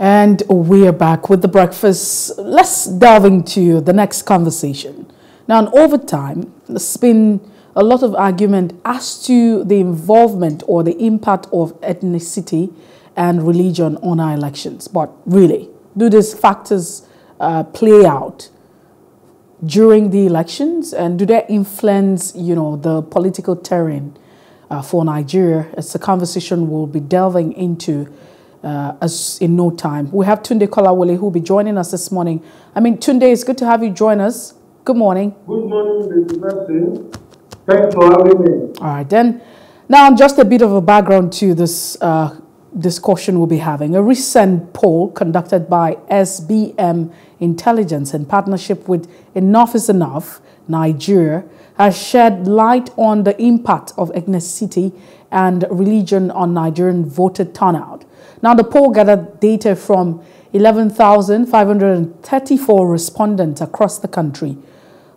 And we are back with the breakfast. Let's delve into the next conversation. Now, over time, there's been a lot of argument as to the involvement or the impact of ethnicity and religion on our elections. But really, do these factors uh, play out during the elections, and do they influence, you know, the political terrain uh, for Nigeria? It's a conversation we'll be delving into uh, as in no time. We have Tunde Kolawole who will be joining us this morning. I mean, Tunde, it's good to have you join us. Good morning. Good morning, Lady Mercy. Thanks for having me. All right, then. Now, just a bit of a background to this uh, discussion we'll be having. A recent poll conducted by SBM Intelligence in partnership with Enough is Enough Nigeria has shed light on the impact of ethnicity and religion on Nigerian voter turnout. Now, the poll gathered data from 11,534 respondents across the country,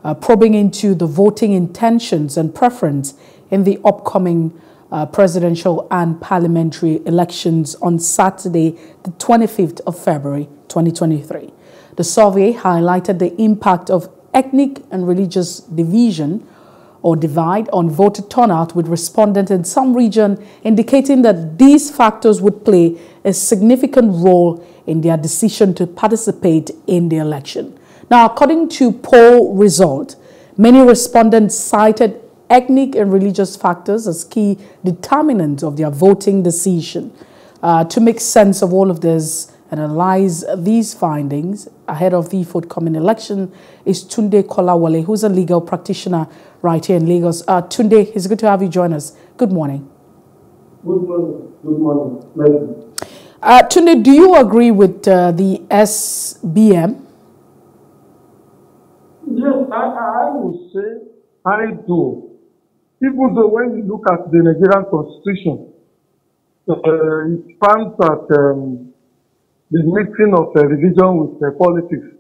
uh, probing into the voting intentions and preference in the upcoming uh, presidential and parliamentary elections on Saturday, the 25th of February 2023. The survey highlighted the impact of ethnic and religious division or divide on voter turnout with respondents in some region indicating that these factors would play a significant role in their decision to participate in the election. Now, according to poll result, many respondents cited ethnic and religious factors as key determinants of their voting decision. Uh, to make sense of all of this and analyze these findings ahead of the forthcoming election is Tunde Kolawole, who's a legal practitioner right here in Lagos. Uh, Tunde, it's good to have you join us. Good morning. Good morning. Good morning. Uh, Tunde, do you agree with uh, the SBM? Yes, I, I would say I do. Even though when you look at the Nigerian constitution, uh, it finds that um, the mixing of uh, religion with uh, politics.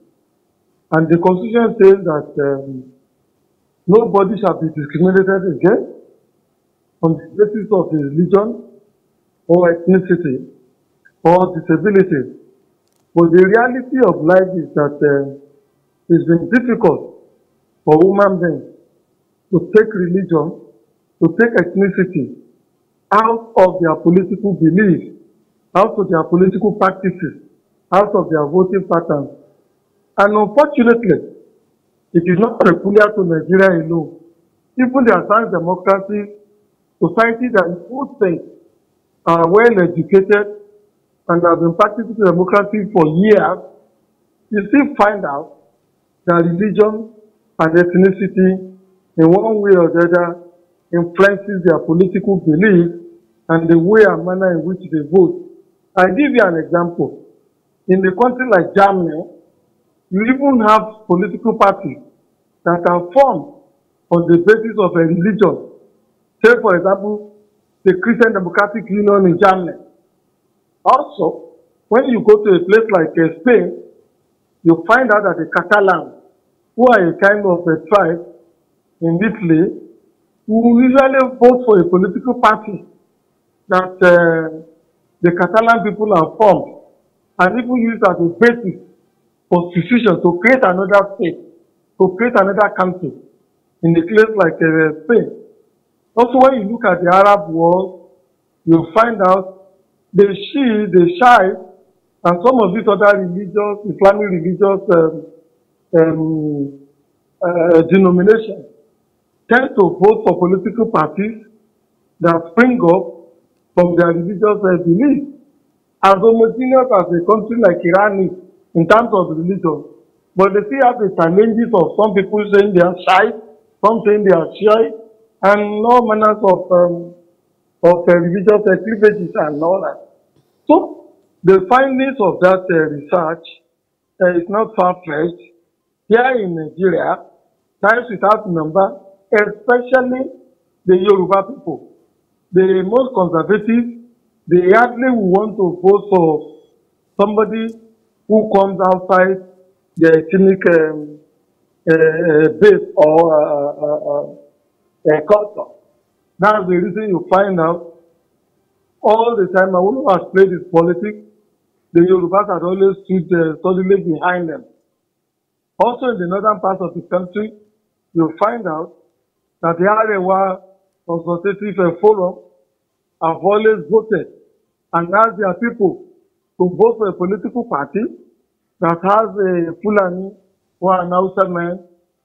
And the constitution says that um, nobody shall be discriminated against on the basis of his religion or ethnicity or disability. But the reality of life is that uh, it's been difficult for human beings to take religion to take ethnicity out of their political beliefs, out of their political practices, out of their voting patterns. And unfortunately, it is not peculiar to Nigeria alone. Even the advanced democracy society that most think are well educated and have been practicing democracy for years, you still find out that religion and ethnicity in one way or the other influences their political beliefs and the way and manner in which they vote. I give you an example. In a country like Germany, you even have political parties that are formed on the basis of a religion. Say, for example, the Christian Democratic Union in Germany. Also, when you go to a place like uh, Spain, you find out that the Catalans, who are a kind of a tribe in Italy, who usually vote for a political party that uh, the Catalan people have formed and even use as a basis for secession to create another state, to create another country in a place like uh, Spain. Also, when you look at the Arab world, you find out the Shia, the Shia, and some of these other religious, Islamic religious um, um, uh, denominations tend to vote for political parties that spring up from their religious uh, beliefs. As homogeneous as a country like Iran is in terms of religion, but they still have the challenges of some people saying they are shy, some saying they are shy, and all manners of um, of uh, religious uh, cleavages and all that. So the findings of that uh, research uh, is not far-fetched. Here in Nigeria, times without number, especially the Yoruba people. The most conservative, they hardly want to vote for somebody who comes outside the ethnic um, uh, base or uh, culture. That's the reason you find out all the time, who has played this politics, the Yorubas had always stood uh, solidly behind them. Also in the northern part of the country, you'll find out that the Arewa Consultative Forum have always voted and asked their people to vote for a political party that has a Fulani or an Hausa man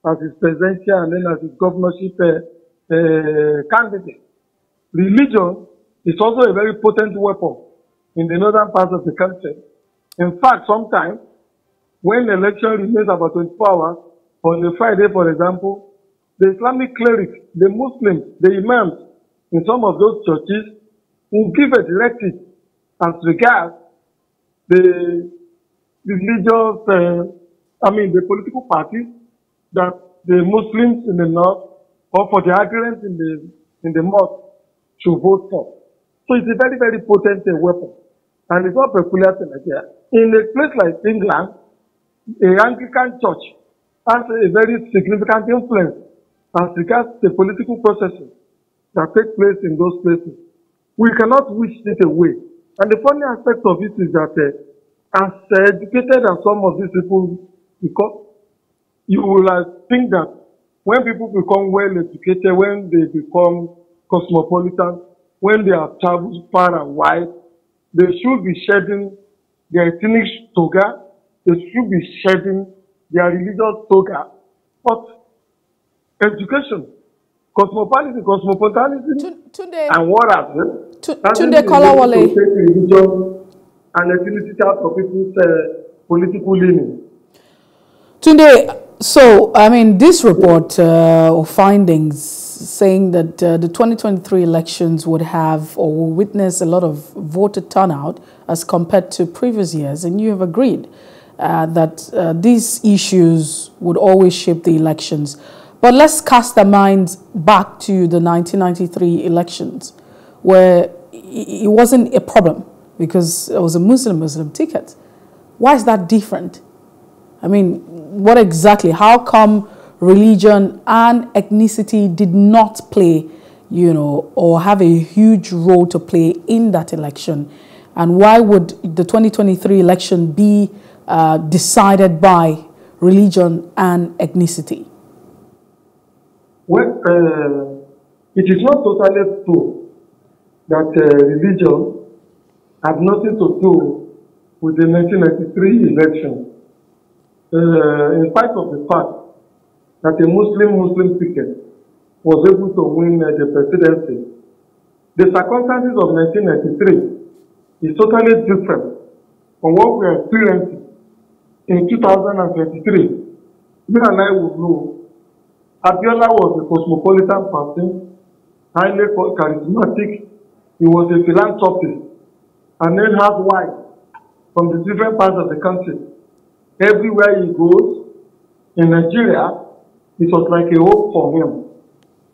as his presidential and then as his governorship uh, candidate. Religion is also a very potent weapon in the northern parts of the country. In fact, sometimes when the election remains about 24 hours, on a Friday, for example, the Islamic clerics, the Muslims, the imams in some of those churches will give a directive as regards the religious, uh, I mean, the political parties that the Muslims in the north or for the adherents in the in the mosque to vote for. So it's a very, very potent uh, weapon. And it's not peculiar to Nigeria. In a place like England, a Anglican church has a very significant influence as regards the political processes that take place in those places. We cannot wish it away. And the funny aspect of it is that uh, as educated as some of these people because you will uh, think that when people become well educated, when they become cosmopolitan, when they have traveled far and wide, they should be shedding their ethnic toga, they should be shedding their religious toga. But education, cosmopolitan, cosmopolitanism, Today, and what have you, Tunde Kolawole. religion and ethnicity out of people's uh, political leaning. Tunde, so, I mean, this report uh, or findings saying that uh, the 2023 elections would have or will witness a lot of voter turnout as compared to previous years, and you have agreed uh, that uh, these issues would always shape the elections. But let's cast our minds back to the 1993 elections, where it wasn't a problem because it was a Muslim-Muslim ticket. Why is that different? I mean, what exactly? How come religion and ethnicity did not play, you know, or have a huge role to play in that election? And why would the 2023 election be uh, decided by religion and ethnicity? Well, uh, it is not totally true that uh, religion had nothing to do with the 1993 election. Uh, in spite of the fact that a Muslim-Muslim ticket was able to win uh, the presidency, the circumstances of 1993 is totally different from what we are experiencing in 2023. You and I would know Abiola was a cosmopolitan person, highly charismatic. He was a philanthropist, and then had wives from the different parts of the country. Everywhere he goes in Nigeria, it was like a hope for him.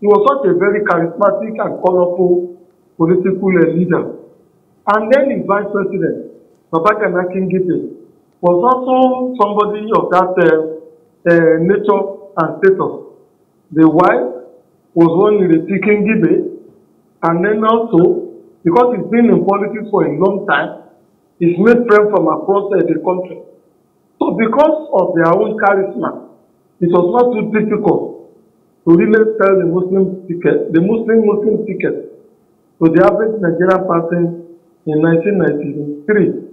He was such a very charismatic and colorful political leader. And then his vice president, Babagana Kingibe, was also somebody of that uh, uh, nature and status. The wife was in the Tikin Gibe, and then also, because he's been in politics for a long time, he's made friends from across uh, the country. Because of their own charisma, it was not too difficult to really sell the Muslim ticket, the Muslim Muslim ticket to the average Nigerian person in 1993.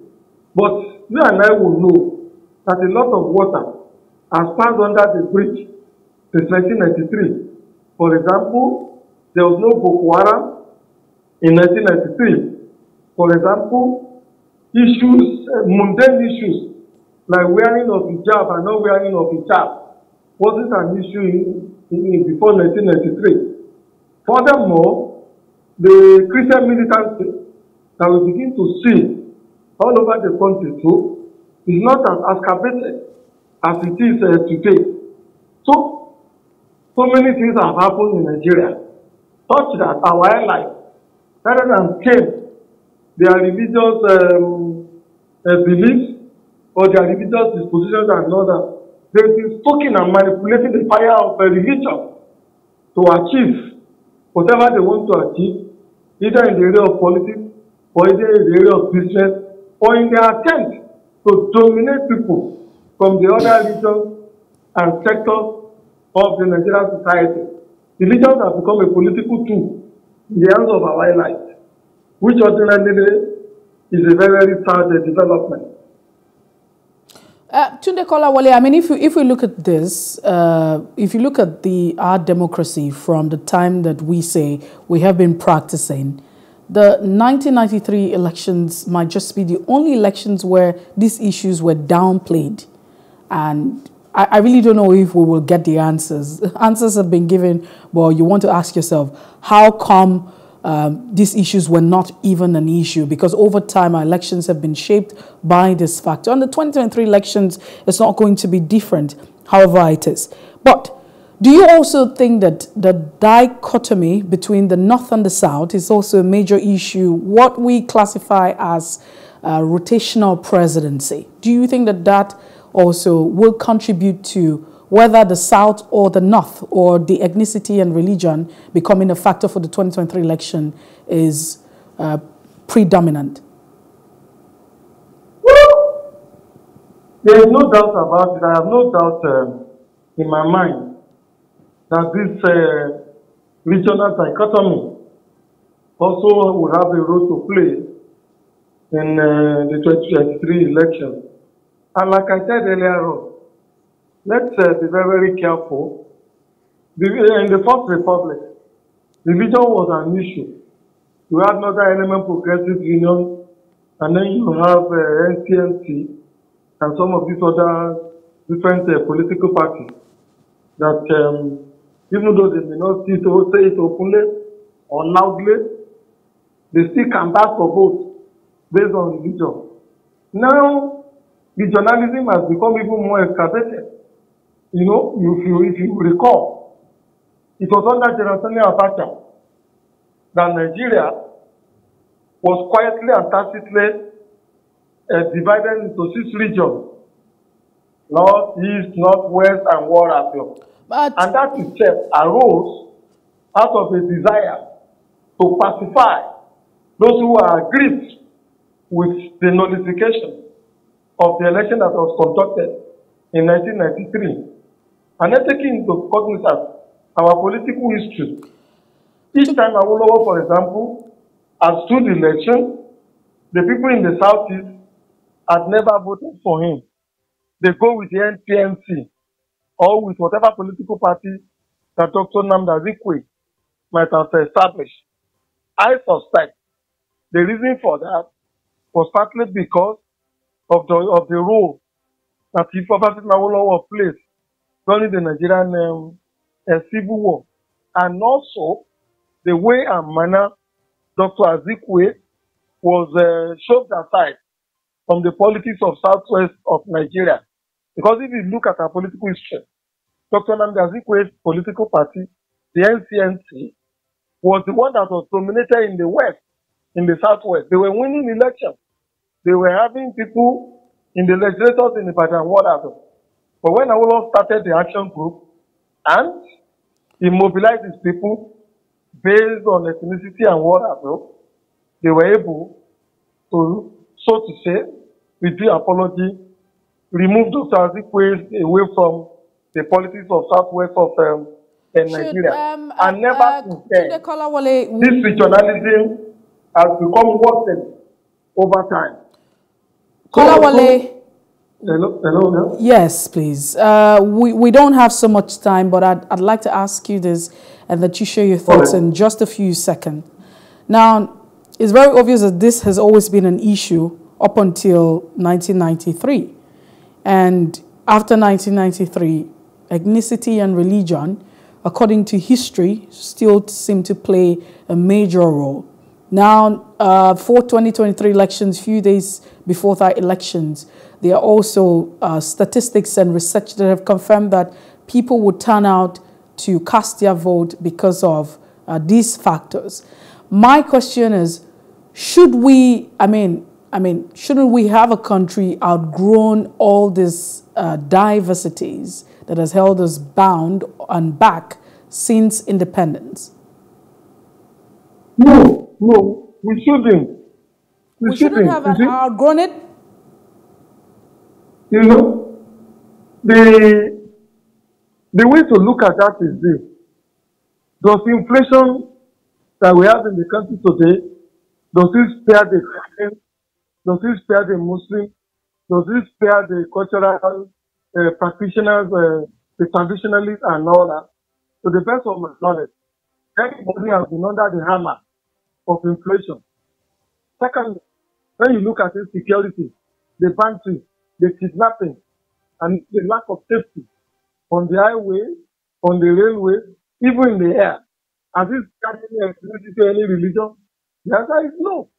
But you and I will know that a lot of water has passed under the bridge since 1993. For example, there was no Boko Haram in 1993. For example, issues, uh, mundane issues like wearing of hijab and not wearing of hijab wasn't an issue in, in, before 1993. Furthermore, the Christian militancy that we begin to see all over the country too is not as excavated as it is uh, today. So, so many things have happened in Nigeria such that our allies, rather than tame their religious um, uh, beliefs or their religious dispositions and all that, they've been stoking and manipulating the fire of a religion to achieve whatever they want to achieve, either in the area of politics or either in the area of business or in their attempt to dominate people from the other regions and sectors of the Nigerian society. Religions have become a political tool in the hands of our allies, which ordinarily is a very, very sad development. Uh, Tunde Kolawole, I mean, if you, if we look at this, uh, if you look at the our democracy from the time that we say we have been practicing, the 1993 elections might just be the only elections where these issues were downplayed. And I, I really don't know if we will get the answers. Answers have been given, but you want to ask yourself, how come um, these issues were not even an issue because over time our elections have been shaped by this factor. And the 2023 elections, it's not going to be different, however it is. But do you also think that the dichotomy between the North and the South is also a major issue, what we classify as rotational presidency? Do you think that that also will contribute to whether the South or the North or the ethnicity and religion becoming a factor for the 2023 election is uh, predominant? There is no doubt about it. I have no doubt um, in my mind that this uh, regional dichotomy also will have a role to play in uh, the 2023 election. And like I said earlier on, let's uh, be very, very careful. In the First Republic, religion was an issue. You had another element, Progressive Union, and then you have uh, NCNC and some of these other different uh, political parties that um, even though they may not see to say it openly or loudly, they still can pass for vote based on religion. Now, regionalism has become even more excavated. You know, if you, if you recall, it was under General Sani Abacha that Nigeria was quietly and tacitly uh, divided into six regions north, east, northwest, and war But... And that itself arose out of a desire to pacify those who are aggrieved with the nullification of the election that was conducted in 1993 and then taking into cognizance our political history. Each time Awolowo, for example, has stood election, the people in the southeast had never voted for him. They go with the NPNC or with whatever political party that Dr. Nnamdi Azikiwe might have established. I suspect the reason for that was partly because of the of the role that Obafemi Awolowo played during the Nigerian um, uh, civil war, and also the way and manner Dr. Azikiwe was uh, shoved aside from the politics of southwest of Nigeria. Because if you look at our political history, Dr. Nnamdi Azikiwe's political party, the NCNC, was the one that was dominated in the west, in the southwest. They were winning elections. They were having people in the legislators in the and what have but when Awolowo started the action group and he mobilized his people based on ethnicity and what have you, they were able to, so to say, with the apology, remove Dr. Azikwe away from the politics of southwest of um, Nigeria. Um, and uh, never uh, since then, this regionalism has become worsened over time. Kolawole, Hello, hello, Yes, please. Uh, we, we don't have so much time, but I'd, I'd like to ask you this and that you share your thoughts in just a few seconds. Now, it's very obvious that this has always been an issue up until 1993. And after 1993, ethnicity and religion, according to history, still seem to play a major role. Now, uh, for 2023 elections, few days before that elections, there are also uh, statistics and research that have confirmed that people would turn out to cast their vote because of uh, these factors. My question is, should we, I mean, I mean, shouldn't we have a country outgrown all these uh, diversities that has held us bound and back since independence? No, no, we shouldn't. we shouldn't have outgrown it. You know, the the way to look at that is this: Does inflation that we have in the country today does it spare the Christian? Does it spare the Muslim? Does it spare the cultural uh, practitioners, uh, the traditionalists, and all that? To the best of my knowledge, everybody has been under the hammer of inflation. Second, when you look at insecurity, the banditry, the kidnapping, and the lack of safety on the highway, on the railway, even in the air, has this carrying any to any religion? The answer is no.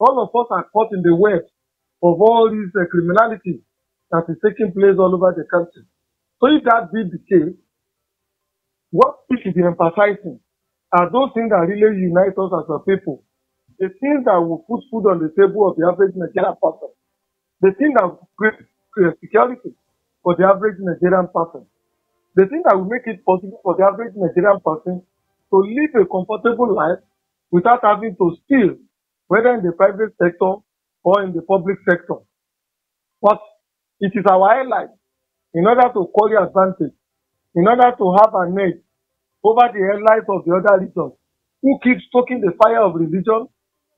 All of us are caught in the web of all these uh, criminality that is taking place all over the country. So if that be the case, what we be emphasizing are those things that really unite us as a people. The things that will put food on the table of the average Nigerian person. The things that will create security for the average Nigerian person. The thing that will make it possible for the average Nigerian person to live a comfortable life without having to steal, whether in the private sector or in the public sector. But it is our airline, in order to call your advantage, in order to have an edge over the airlines of the other regions, who keeps stoking the fire of religion,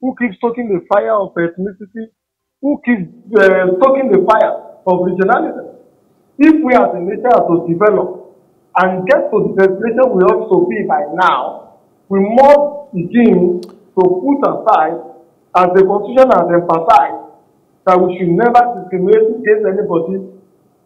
who keeps stoking the fire of ethnicity, who keeps uh, stoking the fire of regionalism. If we as a nation are to develop and get to the destination we ought to be by now, we must begin to put aside, as the Constitution has emphasized, that we should never discriminate against anybody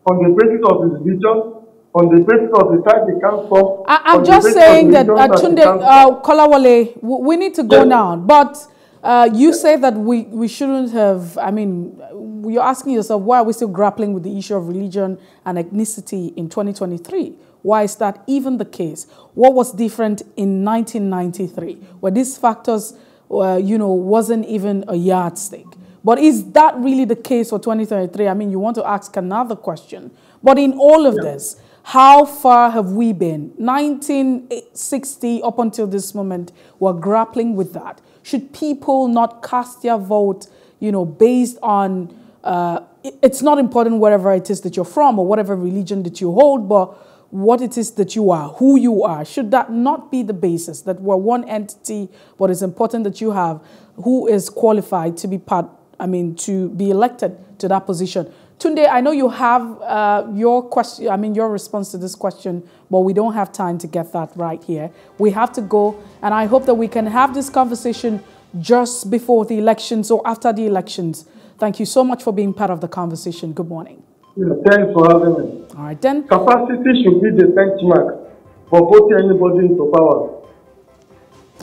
on the basis of his religion, on the basis of the tribe they come from. I, am just saying that, uh, Tunde uh, Kolawole, we need to go yes. now, but uh, you yes. say that we, we shouldn't have, I mean, you're asking yourself, why are we still grappling with the issue of religion and ethnicity in 2023? Why is that even the case? What was different in 1993, where these factors, uh, you know, wasn't even a yardstick? But is that really the case for 2023? I mean, you want to ask another question. But in all of this, how far have we been? 1960 up until this moment, we're grappling with that. Should people not cast their vote, you know, based on, uh, it's not important whatever it is that you're from or whatever religion that you hold, but what it is that you are, who you are. Should that not be the basis that we're one entity, but it's important that you have who is qualified to be part, I mean, to be elected to that position? Tunde, I know you have uh, your question, I mean, your response to this question, but we don't have time to get that right here. We have to go, and I hope that we can have this conversation just before the elections or after the elections. Thank you so much for being part of the conversation. Good morning. Yeah, thanks for having me. All right, then. Capacity should be the benchmark for putting anybody into power.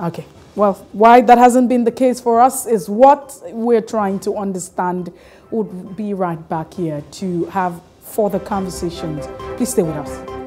Okay. Well, why that hasn't been the case for us is what we're trying to understand. We'll be right back here to have further conversations. Please stay with us.